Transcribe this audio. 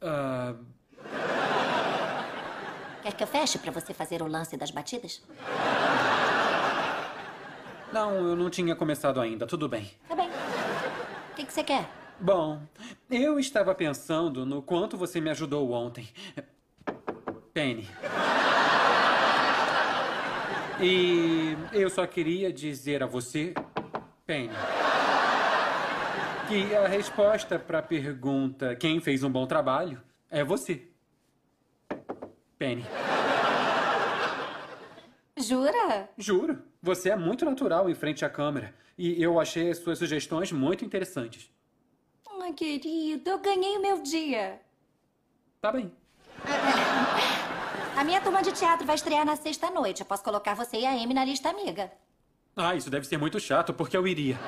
Ah, Quer que eu feche pra você fazer o lance das batidas? não, eu não tinha começado ainda. Tudo bem. Tá bem. O que, que você quer? Bom, eu estava pensando no quanto você me ajudou ontem. Penny. E eu só queria dizer a você, Penny, que a resposta para a pergunta quem fez um bom trabalho é você. Penny. Jura? Juro, você é muito natural em frente à câmera. E eu achei as suas sugestões muito interessantes. Ai, querido, eu ganhei o meu dia. Tá bem. A minha turma de teatro vai estrear na sexta-noite. Eu posso colocar você e a Amy na lista amiga. Ah, isso deve ser muito chato, porque eu iria.